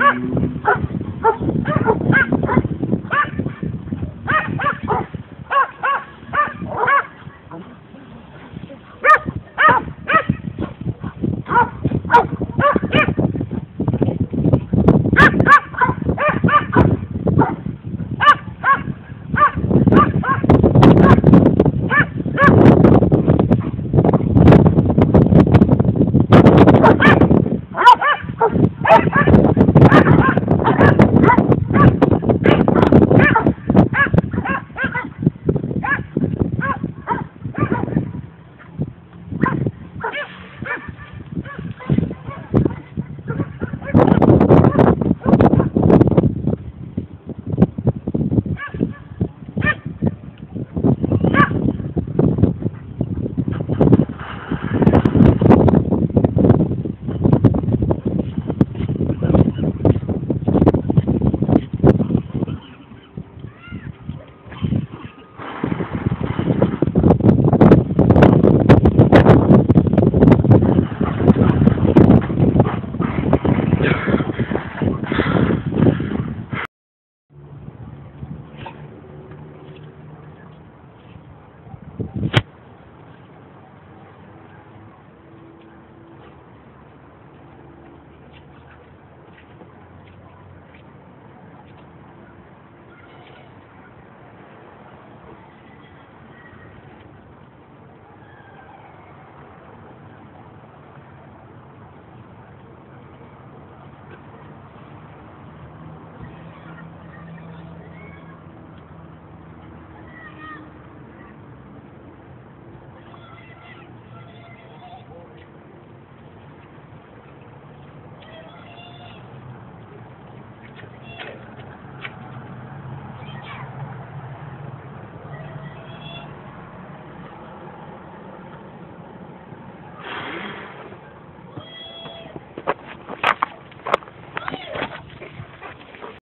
Ah!